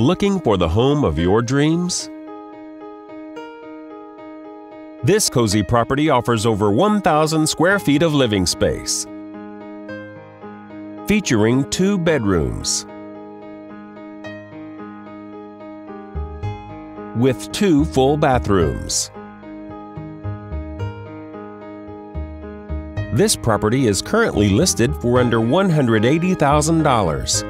Looking for the home of your dreams? This cozy property offers over 1,000 square feet of living space, featuring two bedrooms with two full bathrooms. This property is currently listed for under $180,000.